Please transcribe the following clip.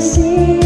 see.